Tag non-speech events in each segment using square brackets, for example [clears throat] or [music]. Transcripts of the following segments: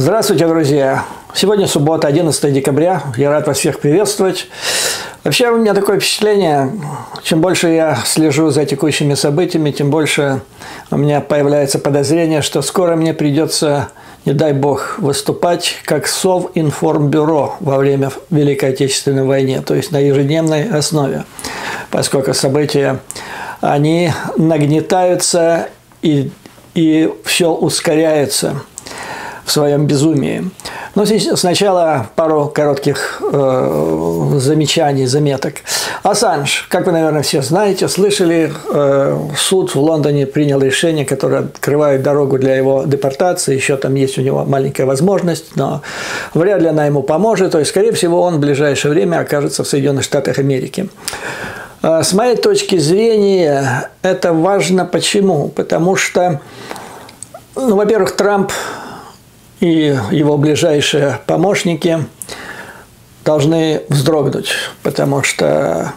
Здравствуйте, друзья! Сегодня суббота, 11 декабря. Я рад вас всех приветствовать. Вообще у меня такое впечатление, чем больше я слежу за текущими событиями, тем больше у меня появляется подозрение, что скоро мне придется, не дай бог, выступать как Совинформбюро во время Великой Отечественной войны, то есть на ежедневной основе, поскольку события, они нагнетаются и, и все ускоряется в своем безумии. Но сначала пару коротких э, замечаний, заметок. Ассанж, как вы, наверное, все знаете, слышали, э, суд в Лондоне принял решение, которое открывает дорогу для его депортации. Еще там есть у него маленькая возможность, но вряд ли она ему поможет. То есть, скорее всего, он в ближайшее время окажется в Соединенных Штатах Америки. Э, с моей точки зрения, это важно почему? Потому что, ну, во-первых, Трамп и его ближайшие помощники должны вздрогнуть, потому что,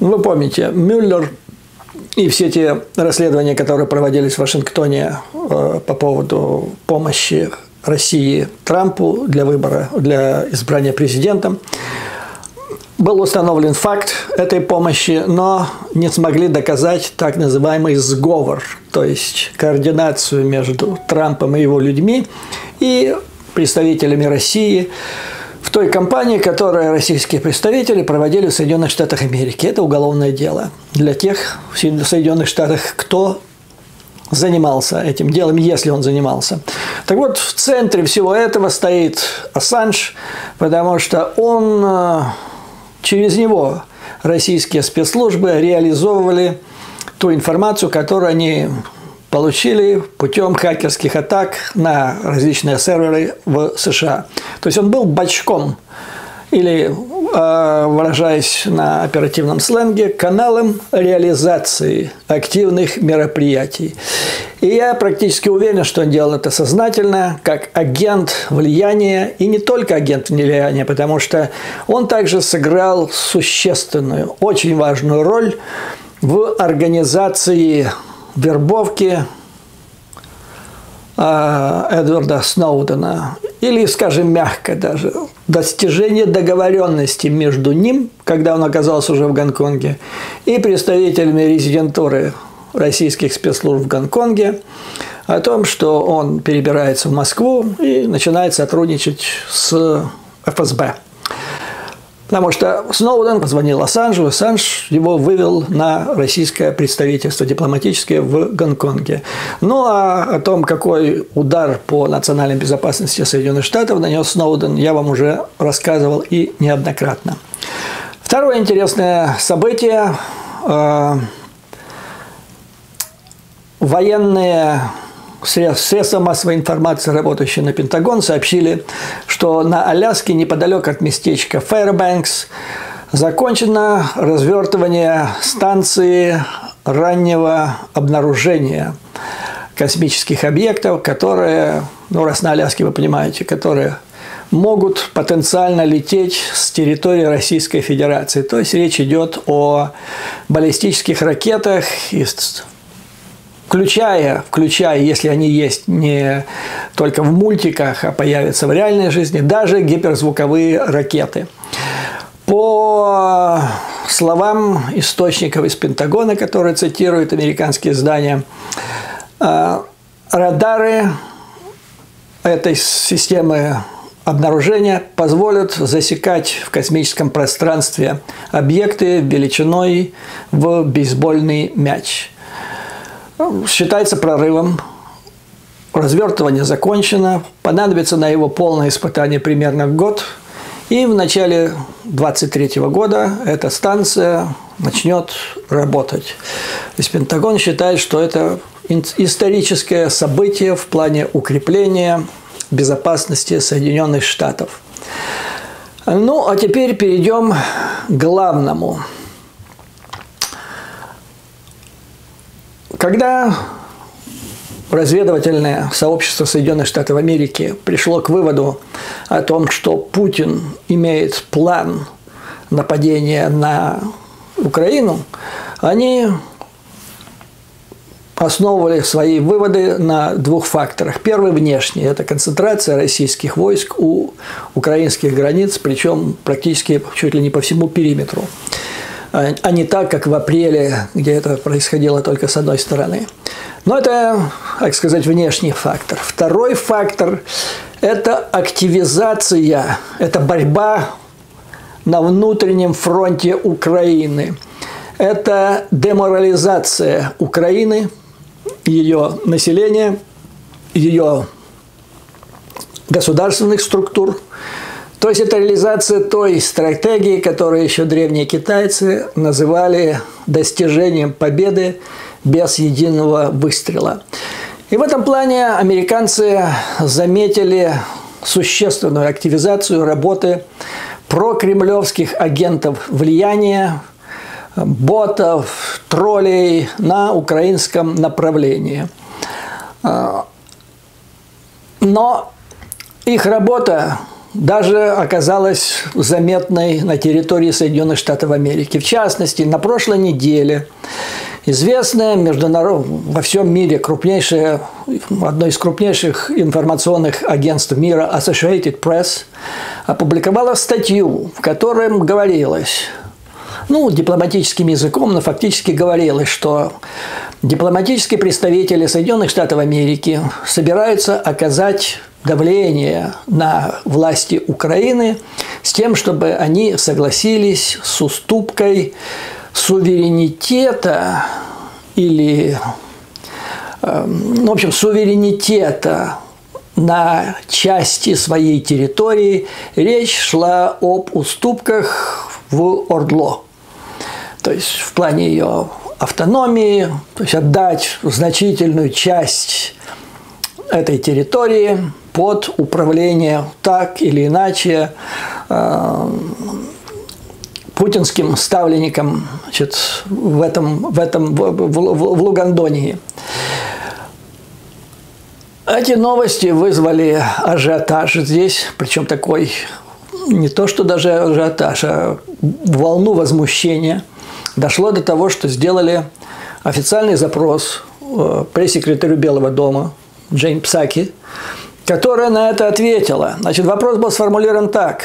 ну, вы помните, Мюллер и все те расследования, которые проводились в Вашингтоне э, по поводу помощи России Трампу для выбора, для избрания президентом, был установлен факт этой помощи, но не смогли доказать так называемый сговор, то есть координацию между Трампом и его людьми и представителями России в той кампании, которую российские представители проводили в Соединенных Штатах Америки. Это уголовное дело для тех в Соединенных Штатах, кто занимался этим делом, если он занимался. Так вот, в центре всего этого стоит Ассанж, потому что он э, через него российские спецслужбы реализовывали ту информацию, которую они получили путем хакерских атак на различные серверы в США. То есть он был бачком или, выражаясь на оперативном сленге, каналом реализации активных мероприятий. И я практически уверен, что он делал это сознательно, как агент влияния, и не только агент влияния, потому что он также сыграл существенную, очень важную роль в организации вербовки а, Эдварда Сноудена, или, скажем, мягко даже, достижение договоренности между ним, когда он оказался уже в Гонконге, и представителями резидентуры российских спецслужб в Гонконге о том, что он перебирается в Москву и начинает сотрудничать с ФСБ. Потому что Сноуден позвонил Ассанжу, Ассанж его вывел на российское представительство дипломатическое в Гонконге. Ну а о том, какой удар по национальной безопасности Соединенных Штатов нанес Сноуден, я вам уже рассказывал и неоднократно. Второе интересное событие э, военные средства массовой информации, работающие на Пентагон, сообщили, что на Аляске, неподалеку от местечка Фэрбэнкс, закончено развертывание станции раннего обнаружения космических объектов, которые, ну раз на Аляске вы понимаете, которые могут потенциально лететь с территории Российской Федерации. То есть речь идет о баллистических ракетах из включая, включая, если они есть не только в мультиках, а появятся в реальной жизни, даже гиперзвуковые ракеты. По словам источников из Пентагона, которые цитируют американские издания, э, радары этой системы обнаружения позволят засекать в космическом пространстве объекты величиной в бейсбольный мяч – считается прорывом. Развертывание закончено. Понадобится на его полное испытание примерно год. И в начале 23 года эта станция начнет работать. То есть Пентагон считает, что это историческое событие в плане укрепления безопасности Соединенных Штатов. Ну, а теперь перейдем к главному – Когда разведывательное сообщество Соединенных Штатов Америки пришло к выводу о том, что Путин имеет план нападения на Украину, они основывали свои выводы на двух факторах. Первый – внешний. Это концентрация российских войск у украинских границ, причем практически чуть ли не по всему периметру. А, а не так, как в апреле, где это происходило только с одной стороны. Но это, так сказать, внешний фактор. Второй фактор – это активизация, это борьба на внутреннем фронте Украины. Это деморализация Украины, ее населения, ее государственных структур. То есть это реализация той стратегии, которую еще древние китайцы называли достижением победы без единого выстрела. И в этом плане американцы заметили существенную активизацию работы прокремлевских агентов влияния, ботов, троллей на украинском направлении. Но их работа даже оказалась заметной на территории Соединенных Штатов Америки. В частности, на прошлой неделе известное международ... во всем мире крупнейшее, одно из крупнейших информационных агентств мира Associated Press опубликовало статью, в которой говорилось, ну, дипломатическим языком, но фактически говорилось, что дипломатические представители Соединенных Штатов Америки собираются оказать давление на власти Украины с тем, чтобы они согласились с уступкой суверенитета или, эм, ну, в общем, суверенитета на части своей территории. Речь шла об уступках в Ордло. То есть в плане ее автономии, то есть отдать значительную часть этой территории под управление так или иначе э, путинским ставленником значит, в этом, в, этом в, в, в Лугандонии. Эти новости вызвали ажиотаж здесь, причем такой не то, что даже ажиотаж, а волну возмущения. Дошло до того, что сделали официальный запрос э, пресс-секретарю Белого дома Джейн Псаки, которая на это ответила. Значит, вопрос был сформулирован так.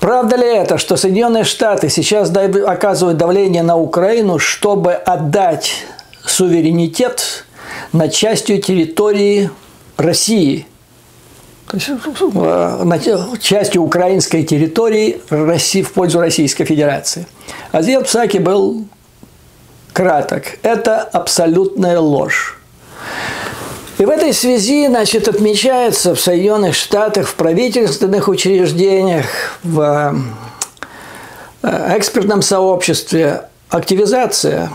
Правда ли это, что Соединенные Штаты сейчас оказывают давление на Украину, чтобы отдать суверенитет над частью территории России? То есть, э, частью украинской территории России, в пользу Российской Федерации. Ответ Псаки был краток. Это абсолютная ложь. И в этой связи, значит, отмечается в Соединенных Штатах, в правительственных учреждениях, в э, экспертном сообществе активизация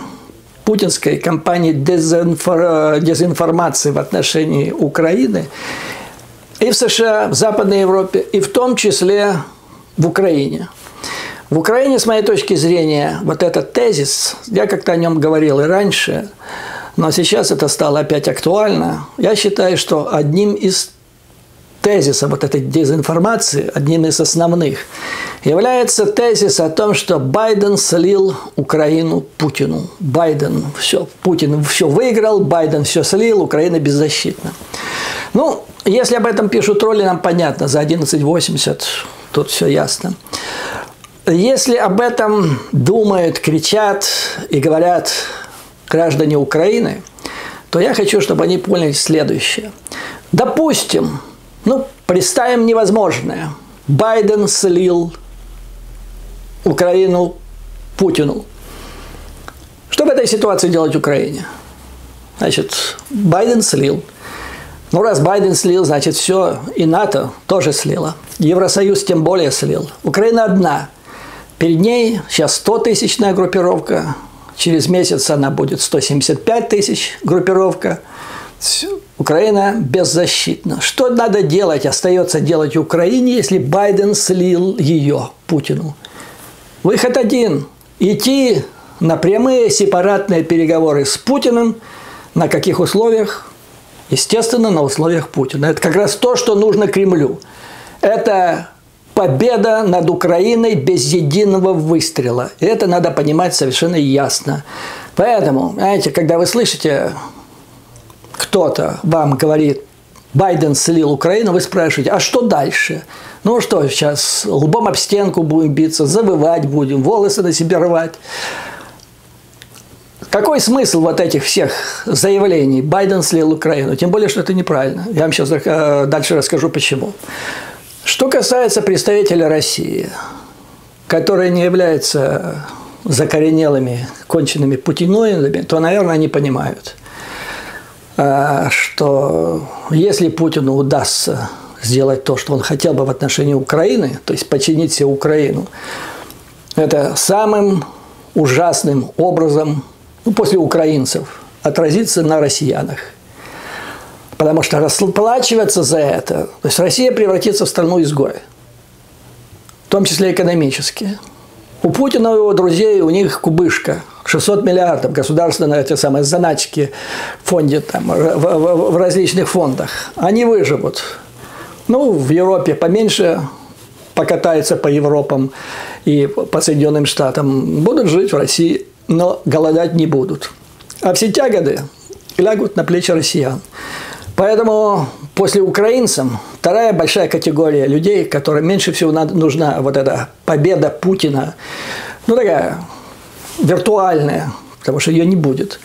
путинской кампании дезинформации в отношении Украины и в США, в Западной Европе, и в том числе в Украине. В Украине, с моей точки зрения, вот этот тезис, я как-то о нем говорил и раньше – но сейчас это стало опять актуально. Я считаю, что одним из тезисов вот этой дезинформации, одним из основных, является тезис о том, что Байден слил Украину Путину. Байден все, Путин все выиграл, Байден все слил, Украина беззащитна. Ну, если об этом пишут тролли, нам понятно, за 11.80 тут все ясно. Если об этом думают, кричат и говорят граждане Украины, то я хочу, чтобы они поняли следующее. Допустим, ну, представим невозможное. Байден слил Украину Путину. Что в этой ситуации делать Украине? Значит, Байден слил. Ну, раз Байден слил, значит, все, и НАТО тоже слило. Евросоюз тем более слил. Украина одна. Перед ней сейчас 100-тысячная группировка, Через месяц она будет 175 тысяч группировка. Украина беззащитна. Что надо делать, остается делать Украине, если Байден слил ее Путину? Выход один – идти на прямые сепаратные переговоры с Путиным. На каких условиях? Естественно, на условиях Путина. Это как раз то, что нужно Кремлю. Это победа над Украиной без единого выстрела. И это надо понимать совершенно ясно. Поэтому, знаете, когда вы слышите, кто-то вам говорит, Байден слил Украину, вы спрашиваете, а что дальше? Ну что, сейчас лбом об стенку будем биться, завывать будем, волосы на себе рвать. Какой смысл вот этих всех заявлений? Байден слил Украину. Тем более, что это неправильно. Я вам сейчас э, дальше расскажу, почему. Что касается представителей России, которые не являются закоренелыми, конченными путиноидами, то, наверное, они понимают, э, что если Путину удастся сделать то, что он хотел бы в отношении Украины, то есть подчинить себе Украину, это самым ужасным образом ну, после украинцев, отразится на россиянах. Потому что расплачиваться за это, то есть Россия превратится в страну изгоя, в том числе экономически. У Путина и его друзей, у них кубышка, 600 миллиардов государственные эти самые заначки в фонде, там, в, в, в различных фондах. Они выживут. Ну, в Европе поменьше покатаются по Европам и по Соединенным Штатам. Будут жить в России но голодать не будут. А все тяготы лягут на плечи россиян. Поэтому после украинцам вторая большая категория людей, которым меньше всего нужна вот эта победа Путина, ну такая виртуальная, потому что ее не будет,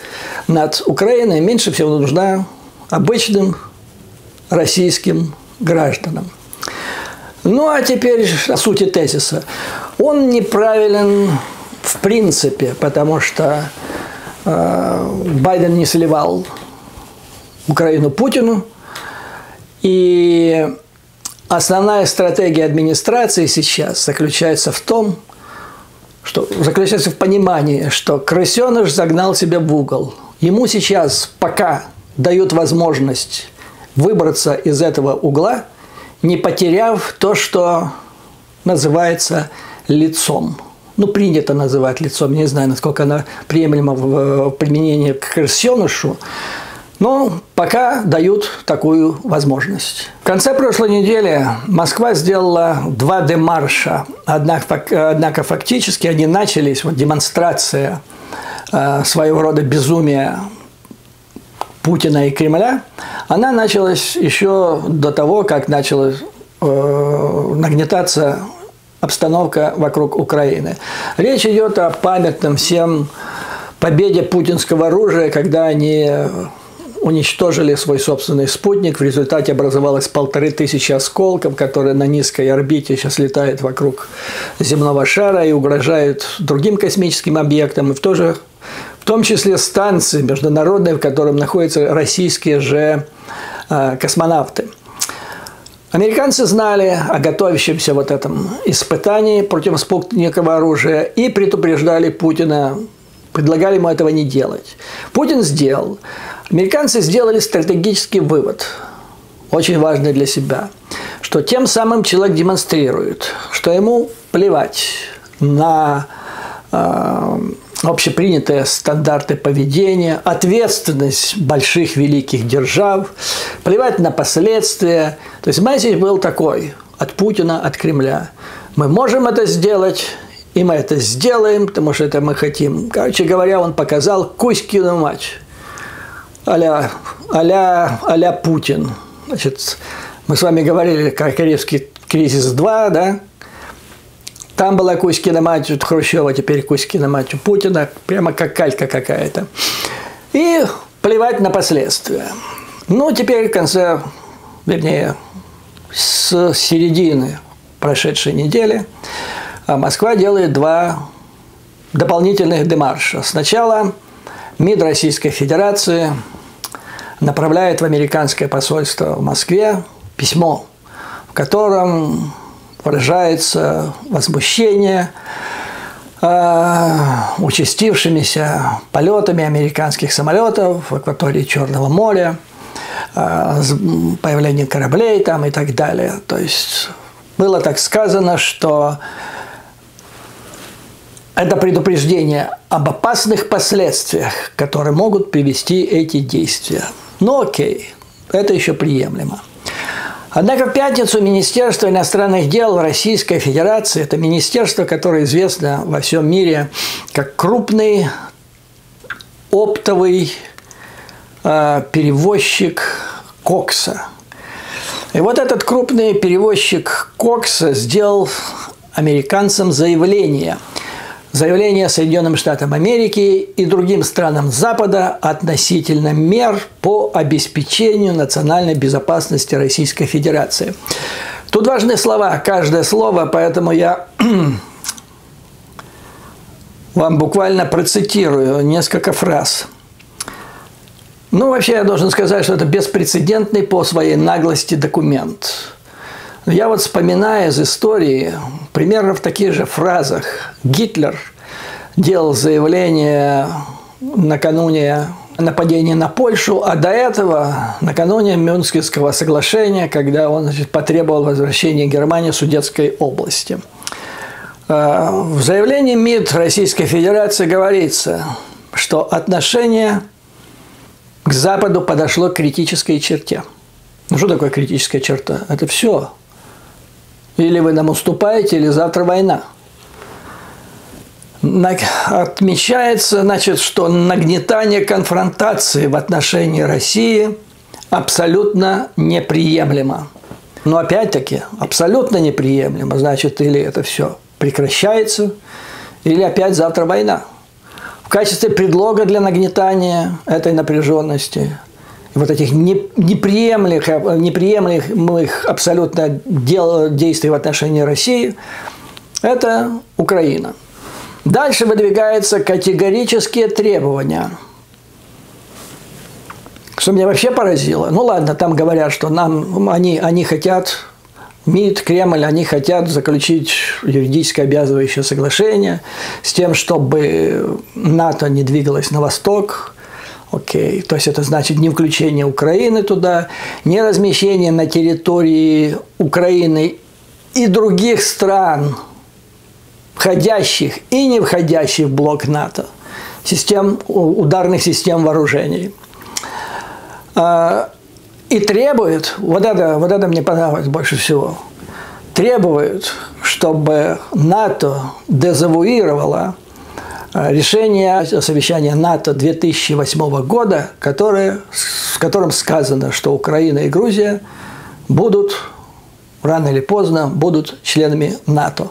над Украиной меньше всего нужна обычным российским гражданам. Ну а теперь о сути тезиса. Он неправилен в принципе, потому что э, Байден не сливал Украину Путину, и основная стратегия администрации сейчас заключается в том, что заключается в понимании, что крысеныш загнал себя в угол. Ему сейчас пока дают возможность выбраться из этого угла, не потеряв то, что называется лицом. Ну, принято называть лицом, не знаю, насколько она приемлема в применении к крысенышу, но пока дают такую возможность. В конце прошлой недели Москва сделала два демарша. Однако, однако фактически они начались, вот демонстрация э, своего рода безумия Путина и Кремля, она началась еще до того, как начала э, нагнетаться обстановка вокруг Украины. Речь идет о памятном всем победе путинского оружия, когда они уничтожили свой собственный спутник. В результате образовалось полторы тысячи осколков, которые на низкой орбите сейчас летают вокруг земного шара и угрожают другим космическим объектам, и в, то же, в том числе станции международные, в котором находятся российские же э, космонавты. Американцы знали о готовящемся вот этом испытании противоспутникового оружия и предупреждали Путина, предлагали ему этого не делать. Путин сделал. Американцы сделали стратегический вывод, очень важный для себя, что тем самым человек демонстрирует, что ему плевать на э, общепринятые стандарты поведения, ответственность больших великих держав, плевать на последствия. То есть месседж был такой от Путина, от Кремля. Мы можем это сделать, и мы это сделаем, потому что это мы хотим. Короче говоря, он показал Кузькину мать а-ля, а-ля, а Путин. Значит, мы с вами говорили, как Корейский кризис 2, да, там была Кузькина мать у Хрущева, теперь Кузькина мать у Путина. Прямо как калька какая-то. И плевать на последствия. Ну, теперь в конце, вернее, с середины прошедшей недели а Москва делает два дополнительных демарша. Сначала МИД Российской Федерации направляет в американское посольство в Москве письмо, в котором выражается возмущение э, участившимися полетами американских самолетов в акватории Черного моря, э, появлением кораблей там и так далее. То есть было так сказано, что это предупреждение об опасных последствиях, которые могут привести эти действия. Ну окей, это еще приемлемо. Однако в пятницу Министерство иностранных дел Российской Федерации, это министерство, которое известно во всем мире как крупный оптовый э, перевозчик кокса. И вот этот крупный перевозчик кокса сделал американцам заявление. Заявление Соединенным Штатам Америки и другим странам Запада относительно мер по обеспечению национальной безопасности Российской Федерации. Тут важны слова, каждое слово, поэтому я [clears throat] вам буквально процитирую несколько фраз. Ну, вообще, я должен сказать, что это беспрецедентный по своей наглости документ. Я вот вспоминаю из истории, примерно в таких же фразах, Гитлер делал заявление накануне нападения на Польшу, а до этого, накануне Мюнхенского соглашения, когда он значит, потребовал возвращения Германии Судетской области. Э, в заявлении МИД Российской Федерации говорится, что отношение к Западу подошло к критической черте. Ну что такое критическая черта? Это все. Или вы нам уступаете, или завтра война – отмечается, значит, что нагнетание конфронтации в отношении России абсолютно неприемлемо. Но опять-таки, абсолютно неприемлемо, значит, или это все прекращается, или опять завтра война. В качестве предлога для нагнетания этой напряженности, вот этих неприемлемых, неприемлемых абсолютно дел, действий в отношении России, это Украина – Дальше выдвигаются категорические требования. Что меня вообще поразило. Ну ладно, там говорят, что нам, они, они хотят, МИД, Кремль, они хотят заключить юридически обязывающее соглашение с тем, чтобы НАТО не двигалось на восток, Окей, то есть это значит не включение Украины туда, не размещение на территории Украины и других стран входящих и не входящих в блок НАТО, систем, ударных систем вооружений. А, и требует, вот это, вот это мне понравилось больше всего, требует, чтобы НАТО дезавуировало решение совещания НАТО 2008 года, которое, в котором сказано, что Украина и Грузия будут рано или поздно будут членами НАТО.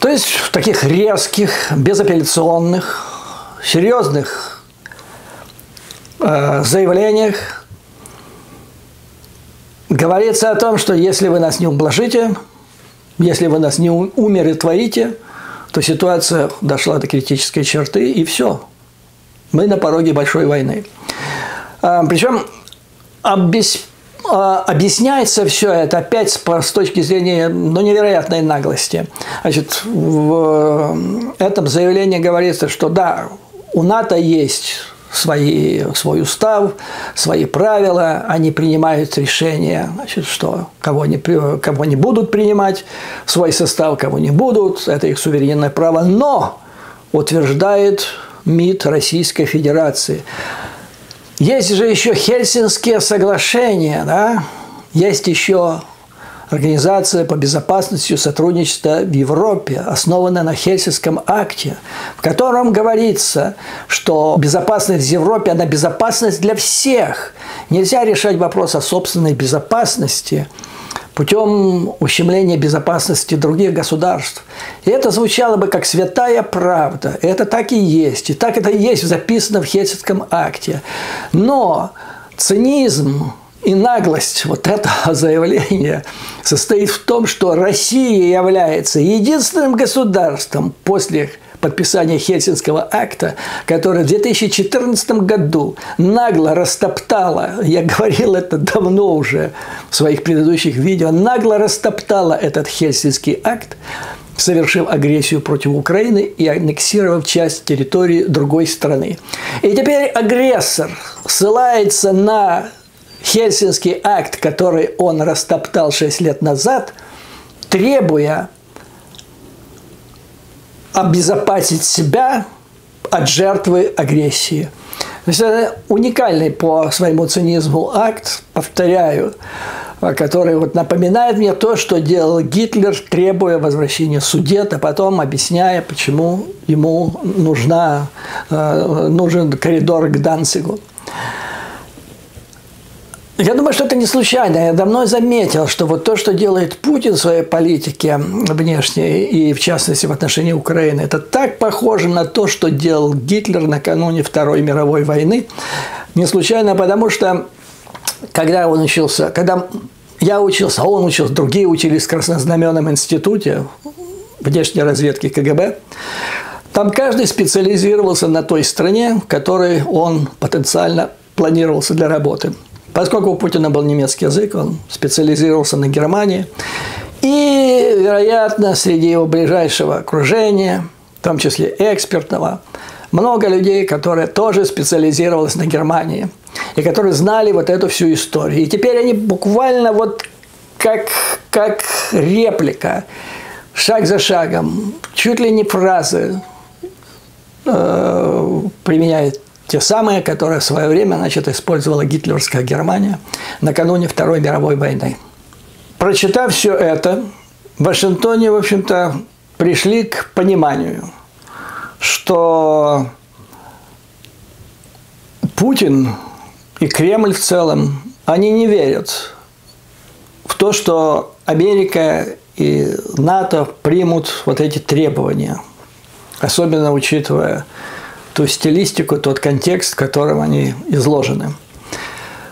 То есть в таких резких, безапелляционных, серьезных э, заявлениях говорится о том, что если вы нас не ублажите, если вы нас не умиротворите, то ситуация дошла до критической черты, и все. Мы на пороге большой войны. А, Причем а, объясняется все это опять с, точки зрения ну, невероятной наглости. Значит, в этом заявлении говорится, что да, у НАТО есть свои, свой устав, свои правила, они принимают решения, значит, что кого не, кого не будут принимать свой состав, кого не будут, это их суверенное право, но утверждает МИД Российской Федерации. Есть же еще Хельсинские соглашения, да? есть еще Организация по безопасности и сотрудничеству в Европе, основанная на Хельсинском акте, в котором говорится, что безопасность в Европе, она безопасность для всех. Нельзя решать вопрос о собственной безопасности – путем ущемления безопасности других государств. И это звучало бы как святая правда. И это так и есть. И так это и есть записано в Хельсинском акте. Но цинизм и наглость вот этого [laughs] заявления состоит в том, что Россия является единственным государством после подписания Хельсинского акта, которое в 2014 году нагло растоптала, я [laughs] говорил это давно уже в своих предыдущих видео, нагло растоптала этот Хельсинский акт, совершив агрессию против Украины и аннексировав часть территории другой страны. И теперь агрессор ссылается на Хельсинский акт, который он растоптал 6 лет назад, требуя обезопасить себя от жертвы агрессии. То есть это уникальный по своему цинизму акт, повторяю. который вот напоминает мне то, что делал Гитлер, требуя возвращения судет, а потом объясняя, почему ему нужна, э, нужен коридор к Данцигу. Я думаю, что это не случайно. Я давно заметил, что вот то, что делает Путин в своей политике внешней и, в частности, в отношении Украины, это так похоже на то, что делал Гитлер накануне Второй мировой войны. Не случайно, потому что когда он учился, когда я учился, а он учился, другие учились в Краснознаменном институте внешней разведки КГБ, там каждый специализировался на той стране, в которой он потенциально планировался для работы. Поскольку у Путина был немецкий язык, он специализировался на Германии. И, вероятно, среди его ближайшего окружения, в том числе экспертного, много людей, которые тоже специализировались на Германии и которые знали вот эту всю историю. И теперь они буквально вот как, как реплика, шаг за шагом, чуть ли не фразы э, применяет те самые, которые в свое время значит, использовала гитлеровская Германия накануне Второй мировой войны. Прочитав все это, в Вашингтоне, в общем-то, пришли к пониманию – что Путин и Кремль в целом, они не верят в то, что Америка и НАТО примут вот эти требования, особенно учитывая ту стилистику, тот контекст, в котором они изложены.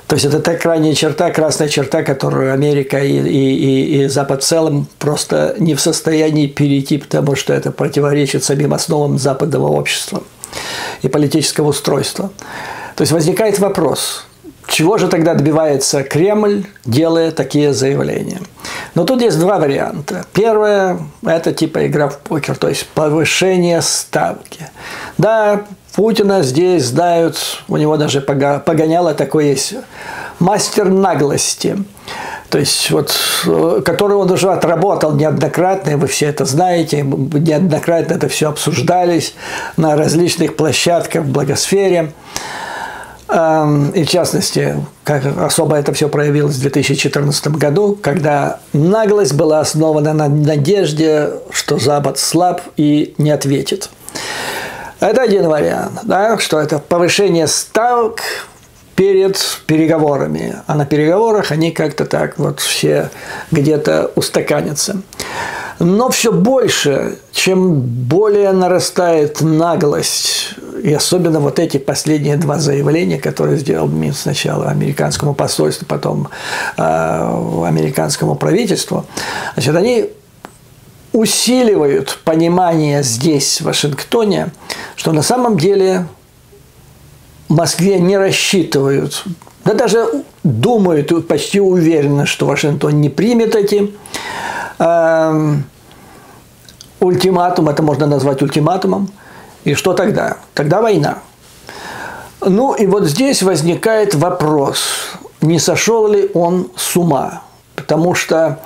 То есть это та крайняя черта, красная черта, которую Америка и, и, и, Запад в целом просто не в состоянии перейти, потому что это противоречит самим основам западного общества и политического устройства. То есть возникает вопрос, чего же тогда добивается Кремль, делая такие заявления? Но тут есть два варианта. Первое – это типа игра в покер, то есть повышение ставки. Да, Путина здесь знают, у него даже погоняло такое есть, мастер наглости. То есть, вот, который он уже отработал неоднократно, и вы все это знаете, неоднократно это все обсуждались на различных площадках в благосфере. Эм, и в частности, как особо это все проявилось в 2014 году, когда наглость была основана на надежде, что Запад слаб и не ответит. Это один вариант, да, что это повышение ставок перед переговорами. А на переговорах они как-то так вот все где-то устаканятся. Но все больше, чем более нарастает наглость, и особенно вот эти последние два заявления, которые сделал Минск сначала американскому посольству, потом э, американскому правительству, значит, они усиливают понимание здесь, в Вашингтоне, что на самом деле в Москве не рассчитывают, да даже думают почти уверенно, что Вашингтон не примет эти э, ультиматум, это можно назвать ультиматумом, и что тогда? Тогда война. Ну и вот здесь возникает вопрос, не сошел ли он с ума, потому что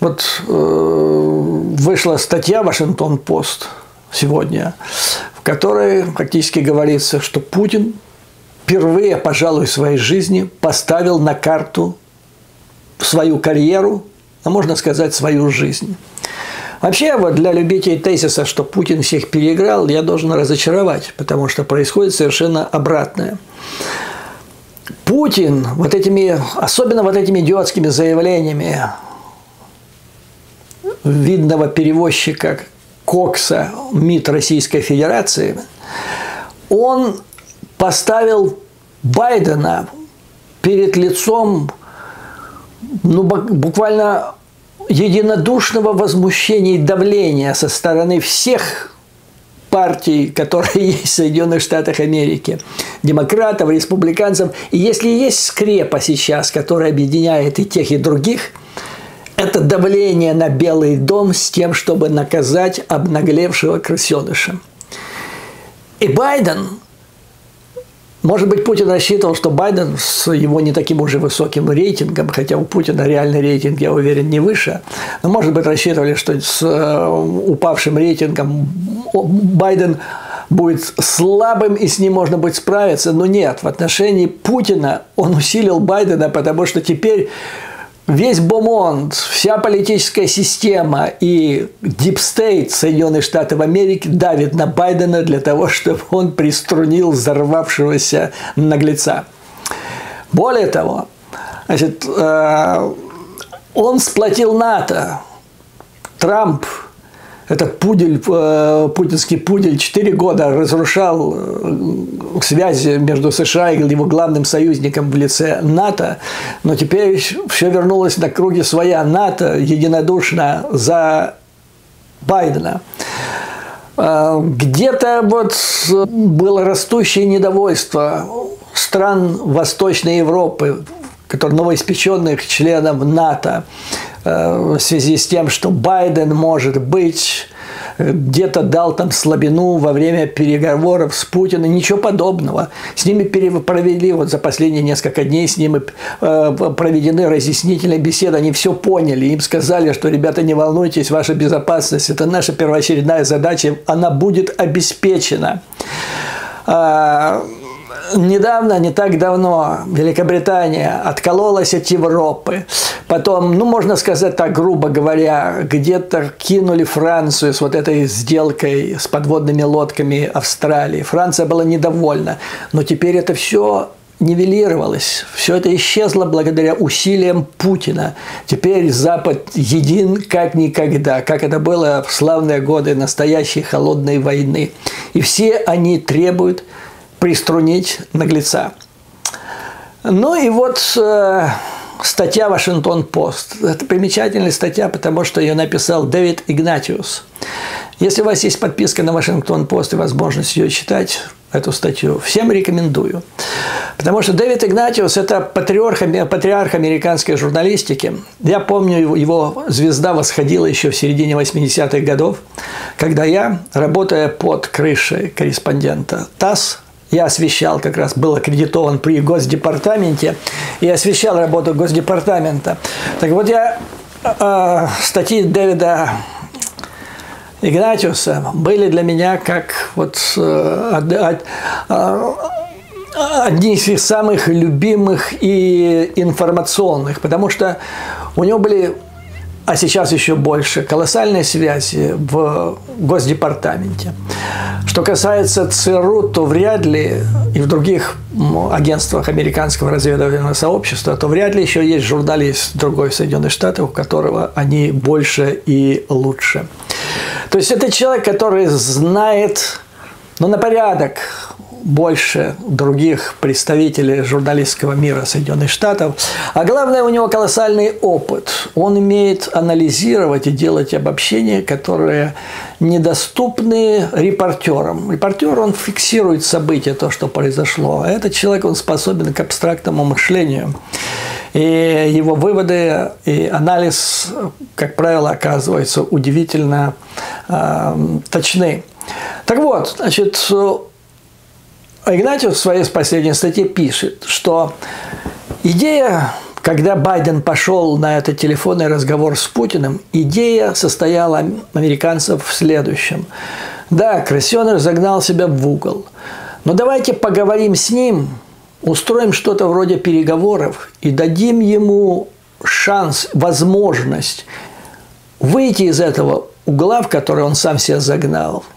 вот э, вышла статья «Вашингтон-Пост» сегодня, в которой практически говорится, что Путин впервые, пожалуй, в своей жизни поставил на карту свою карьеру, а можно сказать, свою жизнь. Вообще, вот для любителей тезиса, что Путин всех переиграл, я должен разочаровать, потому что происходит совершенно обратное. Путин вот этими, особенно вот этими идиотскими заявлениями видного перевозчика Кокса МИД Российской Федерации, он поставил Байдена перед лицом ну, буквально единодушного возмущения и давления со стороны всех партий, которые [laughs] есть в Соединенных Штатах Америки, демократов, республиканцев. И если есть скрепа сейчас, которая объединяет и тех, и других – это давление на Белый дом с тем, чтобы наказать обнаглевшего крысеныша. И Байден, может быть, Путин рассчитывал, что Байден с его не таким уже высоким рейтингом, хотя у Путина реальный рейтинг, я уверен, не выше, но, может быть, рассчитывали, что с э, упавшим рейтингом Байден будет слабым и с ним можно будет справиться. Но нет, в отношении Путина он усилил Байдена, потому что теперь весь Бомонд, вся политическая система и deep state Соединенных Штатов Америки давит на Байдена для того, [laughs] чтобы он приструнил взорвавшегося наглеца. Более того, значит, э, он сплотил НАТО. Трамп этот пудель, э, путинский пудель 4 года разрушал э, связи между США и его главным союзником в лице НАТО, но теперь все вернулось на круги своя. НАТО единодушно за Байдена. Э, где-то вот было растущее недовольство стран Восточной Европы, которые новоиспеченных членов НАТО, Э, в связи с тем, что Байден, может быть, где-то дал там слабину во время переговоров с Путиным. Ничего подобного. С ними провели вот за последние несколько дней, с ними э, проведены разъяснительные беседы. Они все поняли. Им сказали, что, ребята, не волнуйтесь, ваша безопасность – это наша первоочередная задача, она будет обеспечена. Недавно, не так давно, Великобритания откололась от Европы. Потом, ну, можно сказать так, грубо говоря, где-то кинули Францию с вот этой сделкой с подводными лодками Австралии. Франция была недовольна. Но теперь это все нивелировалось. Все это исчезло благодаря усилиям Путина. Теперь Запад един как никогда, как это было в славные годы настоящей холодной войны. И все они требуют приструнить наглеца. Ну и вот э, статья «Вашингтон-Пост». Это примечательная статья, потому что ее написал Дэвид Игнатиус. Если у вас есть подписка на «Вашингтон-Пост» и возможность ее читать, эту статью, всем рекомендую. Потому что Дэвид Игнатиус – это патриарх, патриарх американской журналистики. Я помню, его, его звезда восходила еще в середине 80-х годов, когда я, работая под крышей корреспондента ТАСС, я освещал, как раз был аккредитован при Госдепартаменте, и освещал работу Госдепартамента. Так вот, я э, статьи Дэвида Игнатиуса были для меня как вот э, э, одни из самых любимых и информационных, потому что у него были а сейчас еще больше, колоссальные связи в Госдепартаменте. Что касается ЦРУ, то вряд ли, и в других агентствах американского разведывательного сообщества, то вряд ли еще есть журналист другой Соединенных Штатов, у которого они больше и лучше. То есть это человек, который знает ну, на порядок больше других представителей журналистского мира Соединенных Штатов. А главное, у него колоссальный опыт. Он умеет анализировать и делать обобщения, которые недоступны репортерам. Репортер, он фиксирует события, то, что произошло. А этот человек, он способен к абстрактному мышлению. И его выводы и анализ, как правило, оказываются удивительно э, точны. Так вот, значит, Игнатьев в своей последней статье пишет, что идея, когда Байден пошел на этот телефонный разговор с Путиным, идея состояла американцев в следующем. Да, крысеныш загнал себя в угол, но давайте поговорим с ним, устроим что-то вроде переговоров и дадим ему шанс, возможность выйти из этого угла, в который он сам себя загнал –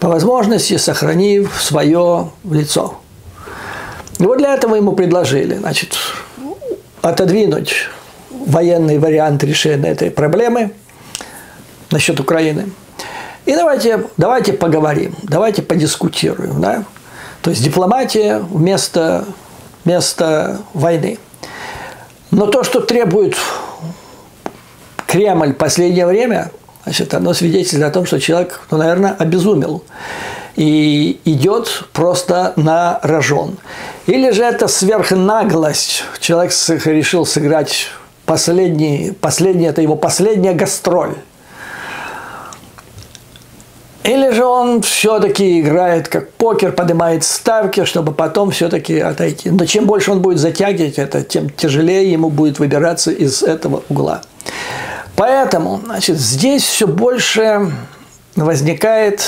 по возможности сохранив свое лицо. И вот для этого ему предложили, значит, отодвинуть военный вариант решения этой проблемы насчет Украины. И давайте, давайте поговорим, давайте подискутируем. Да? То есть дипломатия вместо, вместо войны. Но то, что требует Кремль в последнее время, значит, оно свидетельствует о том, что человек, ну, наверное, обезумел и идет просто на рожон. Или же это сверхнаглость. Человек решил сыграть последний, последний, это его последняя гастроль. Или же он все-таки играет как покер, поднимает ставки, чтобы потом все-таки отойти. Но чем больше он будет затягивать это, тем тяжелее ему будет выбираться из этого угла. Поэтому значит, здесь все больше возникает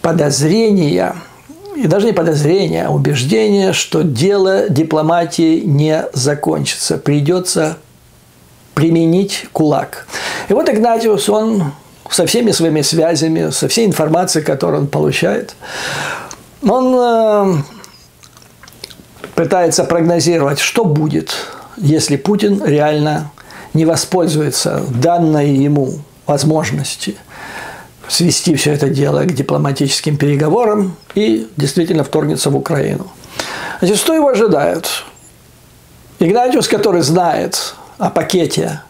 подозрение, и даже не подозрение, а убеждение, что дело дипломатии не закончится. Придется применить кулак. И вот Игнатиус, он со всеми своими связями, со всей информацией, которую он получает, он э, пытается прогнозировать, что будет, если Путин реально не воспользуется данной ему возможности свести все это дело к дипломатическим переговорам и действительно вторгнется в Украину. Значит, что его ожидает? Игнатиус, который знает о пакете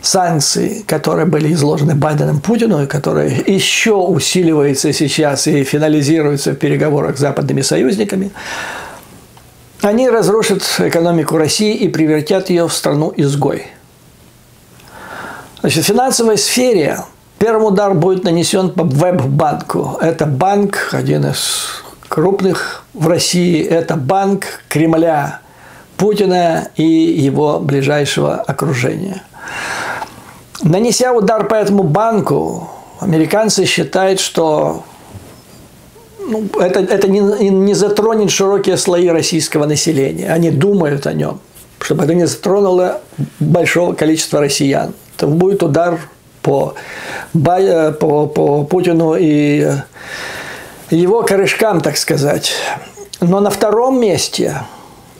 санкций, которые были изложены Байденом Путину, и которые еще усиливаются сейчас и финализируются в переговорах с западными союзниками, они разрушат экономику России и превратят ее в страну-изгой. Значит, в финансовой сфере первый удар будет нанесен по веб-банку. Это банк, один из крупных в России, это банк Кремля, Путина и его ближайшего окружения. Нанеся удар по этому банку, американцы считают, что ну, это, это не, не затронет широкие слои российского населения. Они думают о нем, чтобы это не затронуло большого количества россиян. Будет удар по, по, по Путину и его корешкам, так сказать. Но на втором месте,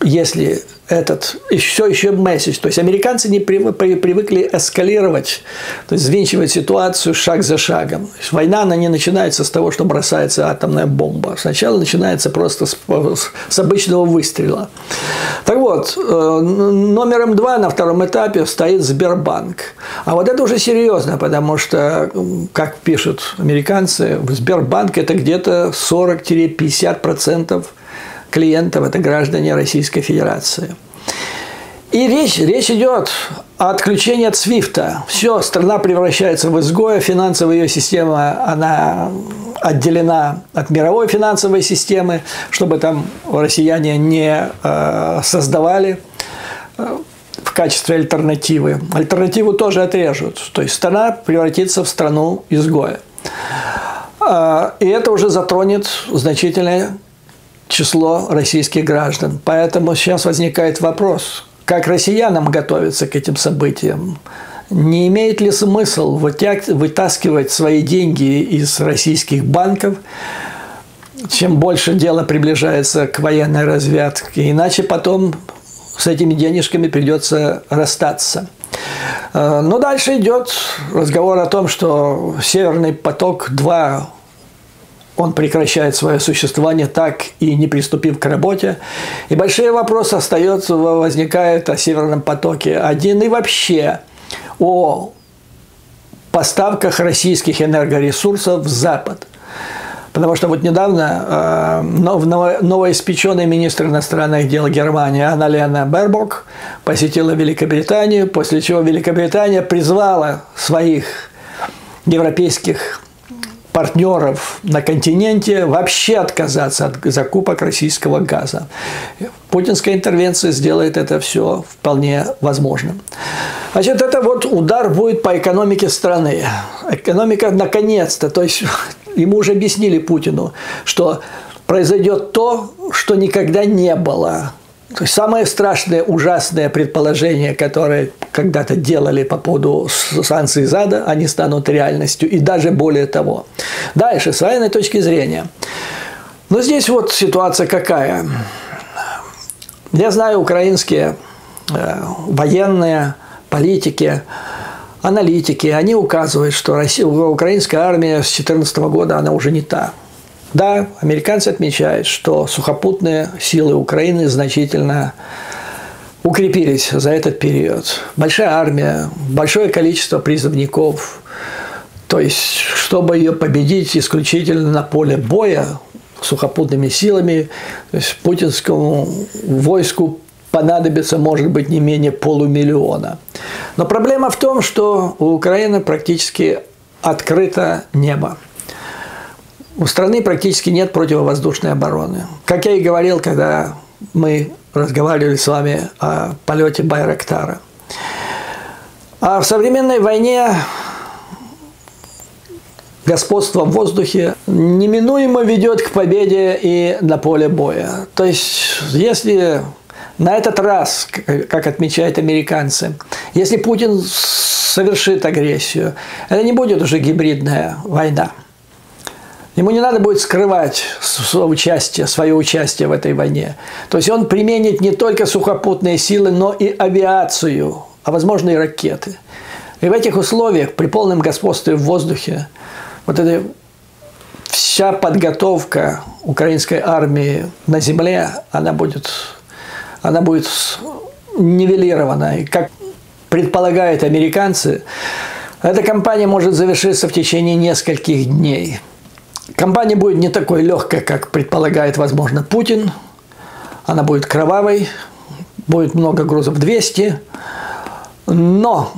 если этот все еще месседж. То есть американцы не привыкли эскалировать, то есть взвинчивать ситуацию шаг за шагом. война, она не начинается с того, что бросается атомная бомба. Сначала начинается просто с, с обычного выстрела. Так вот, э, номером два на втором этапе стоит Сбербанк. А вот это уже серьезно, потому что, как пишут американцы, Сбербанк это где-то 40-50% клиентов – это граждане Российской Федерации. И речь, речь идет о отключении от Свифта. Все, страна превращается в изгоя, финансовая ее система, она отделена от мировой финансовой системы, чтобы там россияне не э, создавали э, в качестве альтернативы. Альтернативу тоже отрежут. То есть страна превратится в страну изгоя. Э, и это уже затронет значительное число российских граждан. Поэтому сейчас возникает вопрос, как россиянам готовиться к этим событиям. Не имеет ли смысл вытаскивать свои деньги из российских банков, чем больше дело приближается к военной разведке, иначе потом с этими денежками придется расстаться. Э, но дальше идет разговор о том, что Северный поток-2 он прекращает свое существование так и не приступив к работе. И большие вопросы остаются, возникают о Северном потоке один и вообще о поставках российских энергоресурсов в Запад. Потому что вот недавно э, новоиспеченный министр иностранных дел Германии Анна-Лена Бербок посетила Великобританию, после чего Великобритания призвала своих европейских партнеров на континенте вообще отказаться от закупок российского газа. Путинская интервенция сделает это все вполне возможным. Значит, это вот удар будет по экономике страны. Экономика наконец-то, то есть [laughs] ему уже объяснили Путину, что произойдет то, что никогда не было. То есть самое страшное, ужасное предположение, которое когда-то делали по поводу санкций ЗАДа, они станут реальностью. И даже более того. Дальше, с военной точки зрения. Но здесь вот ситуация какая. Я знаю украинские э, военные, политики, аналитики, они указывают, что Россия, украинская армия с 2014 года, она уже не та. Да, американцы отмечают, что сухопутные силы Украины значительно укрепились за этот период. Большая армия, большое количество призывников. То есть, чтобы ее победить исключительно на поле боя сухопутными силами, то есть путинскому войску понадобится, может быть, не менее полумиллиона. Но проблема в том, что у Украины практически открыто небо. У страны практически нет противовоздушной обороны. Как я и говорил, когда мы разговаривали с вами о полете Байрактара. А в современной войне господство в воздухе неминуемо ведет к победе и на поле боя. То есть, если На этот раз, как отмечают американцы, если Путин совершит агрессию, это не будет уже гибридная война. Ему не надо будет скрывать участие, свое участие в этой войне. То есть он применит не только сухопутные силы, но и авиацию, а возможно и ракеты. И в этих условиях, при полном господстве в воздухе, вот эта вся подготовка украинской армии на земле, она будет, она будет нивелирована. И как предполагают американцы, эта кампания может завершиться в течение нескольких дней – Компания будет не такой легкой, как предполагает, возможно, Путин. Она будет кровавой, будет много грузов 200. Но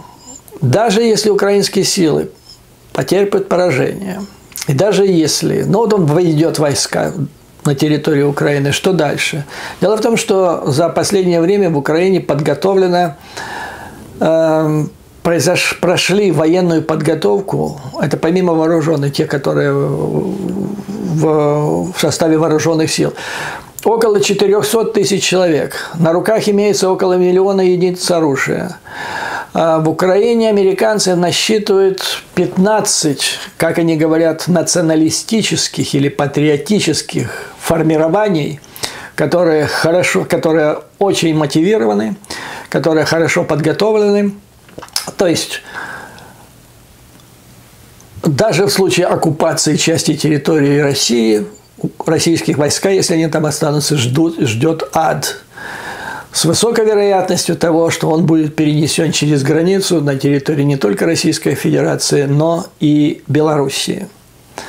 даже если украинские силы потерпят поражение, и даже если, ну вот он введет войска на территорию Украины, что дальше? Дело в том, что за последнее время в Украине подготовлено э, произош... прошли военную подготовку, это помимо вооруженных, те, которые в, в составе вооруженных сил, около 400 тысяч человек. На руках имеется около миллиона единиц оружия. А в Украине американцы насчитывают 15, как они говорят, националистических или патриотических формирований, которые, хорошо, которые очень мотивированы, которые хорошо подготовлены, то есть даже в случае оккупации части территории России, российских войска, если они там останутся, ждут, ждет ад. С высокой вероятностью того, что он будет перенесен через границу на территории не только Российской Федерации, но и Белоруссии.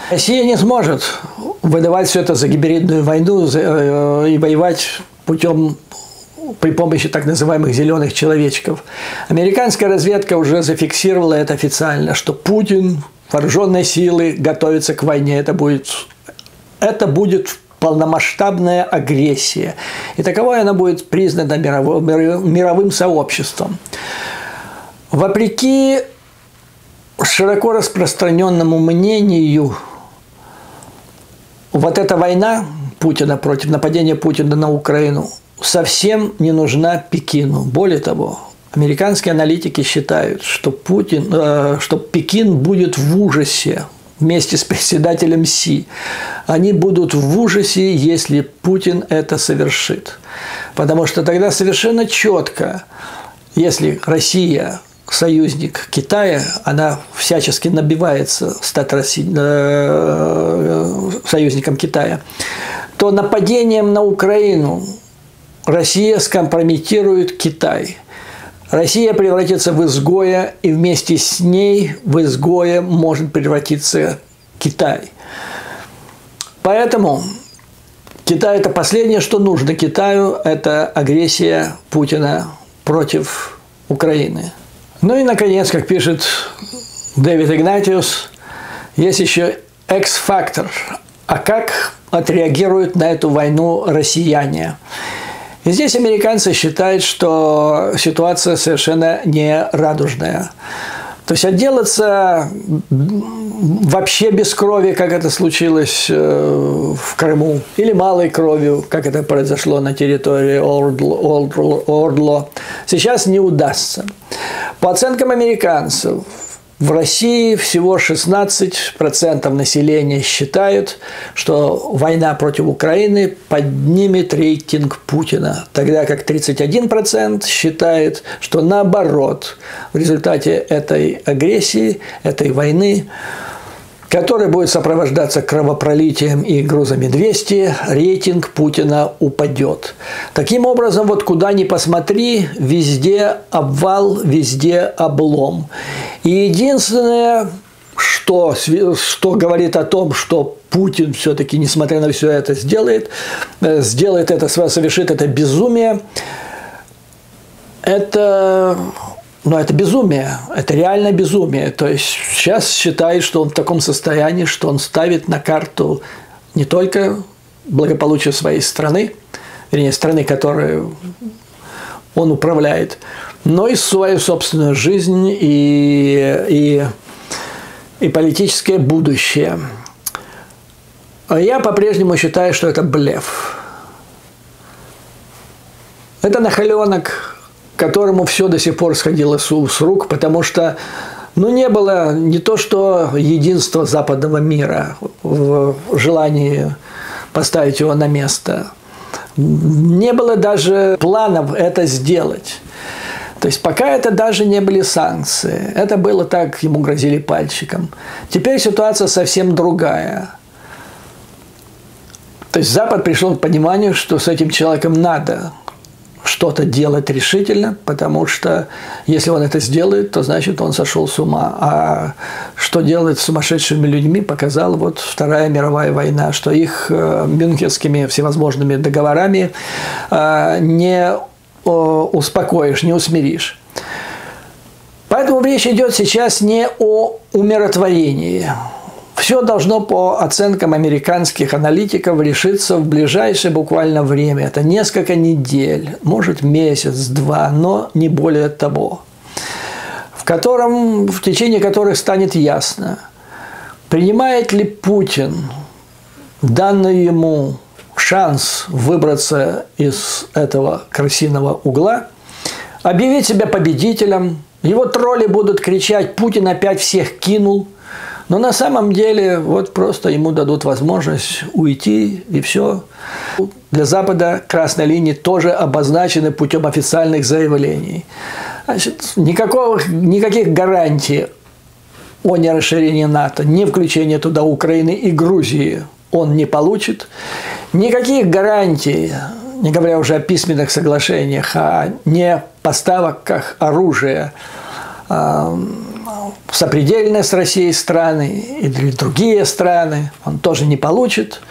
Россия не сможет выдавать все это за гибридную войну э, и воевать путем при помощи так называемых зеленых человечков. Американская разведка уже зафиксировала это официально, что Путин, вооруженные силы готовятся к войне. Это будет, это будет полномасштабная агрессия. И таковой она будет признана мировым, мировым сообществом. Вопреки широко распространенному мнению, вот эта война Путина против нападения Путина на Украину совсем не нужна Пекину. Более того, американские аналитики считают, что, Путин, э, что Пекин будет в ужасе вместе с председателем Си. Они будут в ужасе, если Путин это совершит. Потому что тогда совершенно четко, если Россия союзник Китая, она всячески набивается стать Росси... э, союзником Китая, то нападением на Украину Россия скомпрометирует Китай. Россия превратится в изгоя, и вместе с ней в изгоя может превратиться Китай. Поэтому Китай – это последнее, что нужно Китаю – это агрессия Путина против Украины. Ну и, наконец, как пишет Дэвид Игнатиус, есть еще X-фактор. А как отреагируют на эту войну россияне? И здесь американцы считают, что ситуация совершенно не радужная. То есть отделаться вообще без крови, как это случилось э, в Крыму, или малой кровью, как это произошло на территории Ордло, сейчас не удастся. По оценкам американцев, в России всего 16% населения считают, что война против Украины поднимет рейтинг Путина, тогда как 31% считает, что наоборот, в результате этой агрессии, этой войны который будет сопровождаться кровопролитием и грузами 200, рейтинг Путина упадет. Таким образом, вот куда ни посмотри, везде обвал, везде облом. И единственное, что, что говорит о том, что Путин все-таки, несмотря на все это, сделает, э, сделает это, совершит это безумие, это но это безумие, это реально безумие. То есть сейчас считает, что он в таком состоянии, что он ставит на карту не только благополучие своей страны, вернее, страны, которую он управляет, но и свою собственную жизнь и, и, и политическое будущее. Я по-прежнему считаю, что это блеф. Это нахаленок, которому все до сих пор сходило с рук, потому что ну, не было не то что единства западного мира в желании поставить его на место. Не было даже планов это сделать. То есть пока это даже не были санкции. Это было так, ему грозили пальчиком. Теперь ситуация совсем другая. То есть Запад пришел к пониманию, что с этим человеком надо что-то делать решительно, потому что если он это сделает, то значит он сошел с ума. А что делать с сумасшедшими людьми, показала вот Вторая мировая война, что их э, мюнхенскими всевозможными договорами э, не успокоишь, не усмиришь. Поэтому речь идет сейчас не о умиротворении. Все должно по оценкам американских аналитиков решиться в ближайшее буквально время. Это несколько недель, может месяц-два, но не более того. В котором, в течение которых станет ясно, принимает ли Путин данный ему шанс выбраться из этого крысиного угла, объявить себя победителем. Его тролли будут кричать «Путин опять всех кинул», но на самом деле вот просто ему дадут возможность уйти и все. Для Запада красной линии тоже обозначены путем официальных заявлений. Значит, никакого, никаких гарантий о нерасширении НАТО, не включении туда Украины и Грузии он не получит. Никаких гарантий, не говоря уже о письменных соглашениях, о не поставках оружия э, сопредельные с Россией страны или другие страны, он тоже не получит.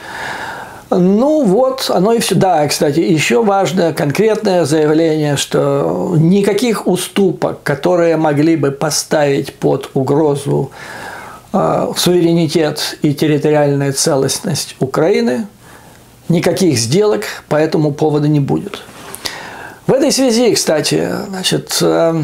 Ну вот, оно и все. Да, кстати, еще важное конкретное заявление, что никаких уступок, которые могли бы поставить под угрозу э, суверенитет и территориальная целостность Украины, никаких сделок по этому поводу не будет. В этой связи, кстати, значит, э,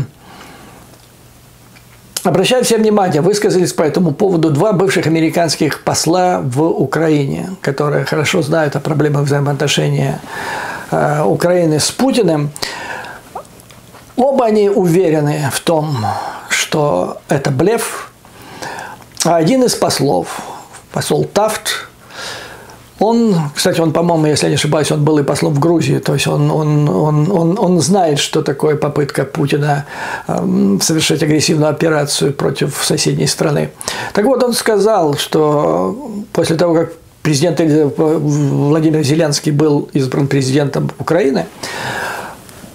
Обращаю все внимание, высказались по этому поводу два бывших американских посла в Украине, которые хорошо знают о проблемах взаимоотношения э, Украины с Путиным. Оба они уверены в том, что это блеф. А один из послов, посол Тафт, он, кстати, он, по-моему, если я не ошибаюсь, он был и послом в Грузии, то есть он, он, он, он, он знает, что такое попытка Путина эм, совершить агрессивную операцию против соседней страны. Так вот, он сказал, что после того, как президент Владимир Зеленский был избран президентом Украины,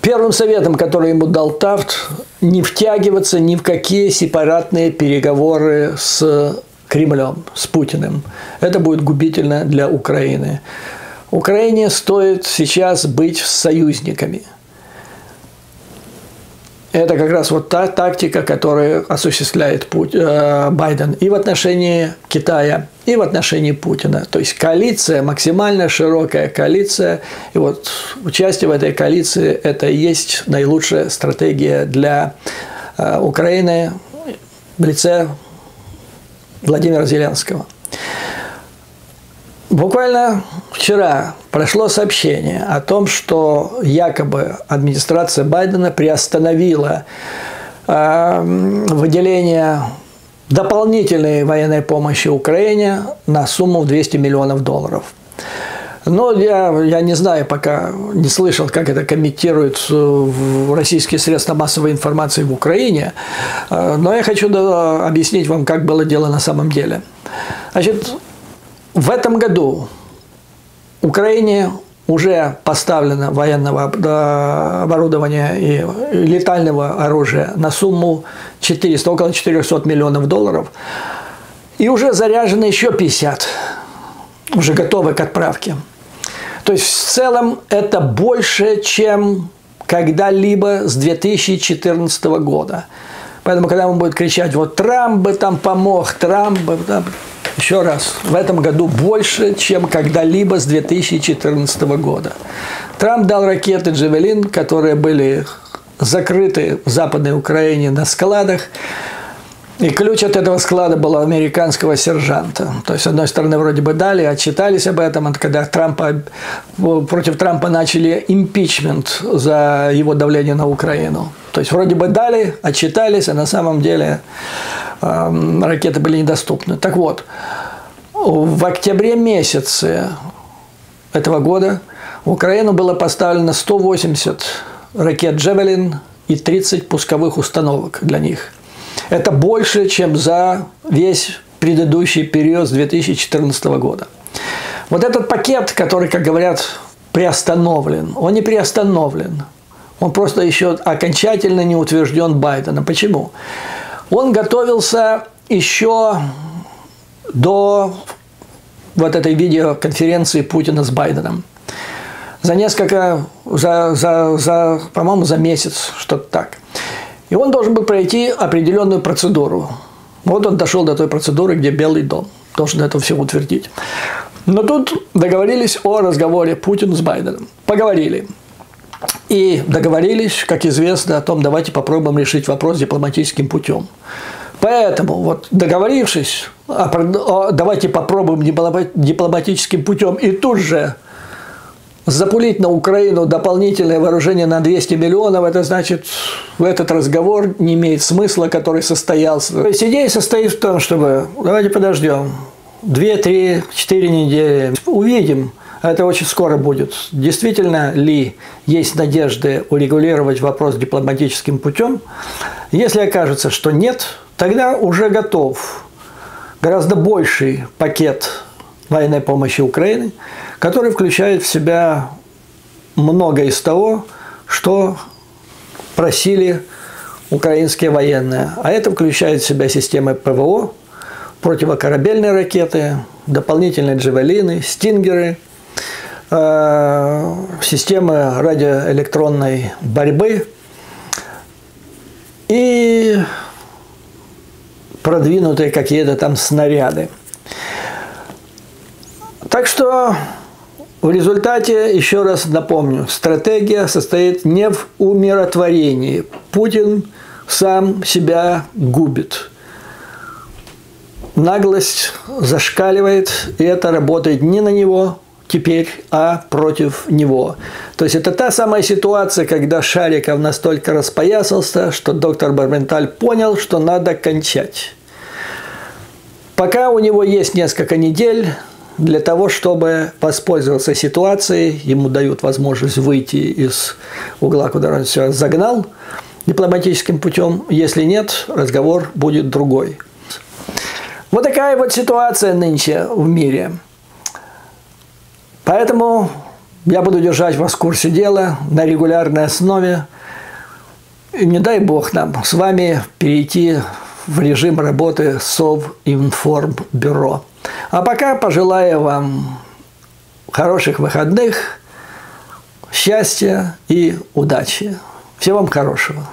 первым советом, который ему дал Тафт, не втягиваться ни в какие сепаратные переговоры с Кремлем, с Путиным. Это будет губительно для Украины. Украине стоит сейчас быть союзниками. Это как раз вот та тактика, которую осуществляет Путь, э, Байден и в отношении Китая, и в отношении Путина. То есть коалиция, максимально широкая коалиция. И вот участие в этой коалиции – это и есть наилучшая стратегия для э, Украины в лице Владимира Зеленского. Буквально вчера прошло сообщение о том, что якобы администрация Байдена приостановила э, выделение дополнительной военной помощи Украине на сумму в 200 миллионов долларов. Но я, я не знаю, пока не слышал, как это комментируют в российские средства массовой информации в Украине. Э, но я хочу объяснить вам, как было дело на самом деле. Значит, в этом году Украине уже поставлено военного оборудования и летального оружия на сумму 400, около 400 миллионов долларов. И уже заряжено еще 50, уже готовы к отправке. То есть в целом это больше, чем когда-либо с 2014 года. Поэтому, когда он будет кричать, вот Трамп бы там помог, Трамп бы там... Еще раз, в этом году больше, чем когда-либо с 2014 года. Трамп дал ракеты «Джавелин», которые были закрыты в Западной Украине на складах. И ключ от этого склада был у американского сержанта. То есть, с одной стороны, вроде бы дали, отчитались об этом, это когда Трампа, против Трампа начали импичмент за его давление на Украину. То есть, вроде бы дали, отчитались, а на самом деле э, ракеты были недоступны. Так вот, в октябре месяце этого года в Украину было поставлено 180 ракет «Джевелин» и 30 пусковых установок для них – это больше, чем за весь предыдущий период с 2014 года. Вот этот пакет, который, как говорят, приостановлен, он не приостановлен. Он просто еще окончательно не утвержден Байденом. Почему? Он готовился еще до вот этой видеоконференции Путина с Байденом. За несколько, за, за, за по-моему, за месяц, что-то так. И он должен был пройти определенную процедуру. Вот он дошел до той процедуры, где Белый дом должен это все утвердить. Но тут договорились о разговоре Путин с Байденом. Поговорили. И договорились, как известно, о том, давайте попробуем решить вопрос дипломатическим путем. Поэтому, вот договорившись, давайте попробуем дипломатическим путем, и тут же запулить на Украину дополнительное вооружение на 200 миллионов, это значит, в этот разговор не имеет смысла, который состоялся. То есть идея состоит в том, чтобы, давайте подождем, 2, 3, 4 недели, увидим, это очень скоро будет. Действительно ли есть надежды урегулировать вопрос дипломатическим путем? Если окажется, что нет, тогда уже готов гораздо больший пакет военной помощи Украины, который включает в себя много из того, что просили украинские военные. А это включает в себя системы ПВО, противокорабельные ракеты, дополнительные джавелины, стингеры, э, системы радиоэлектронной борьбы и продвинутые какие-то там снаряды. Так что в результате, еще раз напомню, стратегия состоит не в умиротворении. Путин сам себя губит. Наглость зашкаливает, и это работает не на него теперь, а против него. То есть это та самая ситуация, когда Шариков настолько распоясался, что доктор Барменталь понял, что надо кончать. Пока у него есть несколько недель, для того, чтобы воспользоваться ситуацией, ему дают возможность выйти из угла, куда он себя загнал дипломатическим путем. Если нет, разговор будет другой. Вот такая вот ситуация нынче в мире. Поэтому я буду держать вас в курсе дела на регулярной основе. И не дай бог нам с вами перейти в режим работы Совинформбюро. А пока пожелаю вам хороших выходных, счастья и удачи. Всего вам хорошего.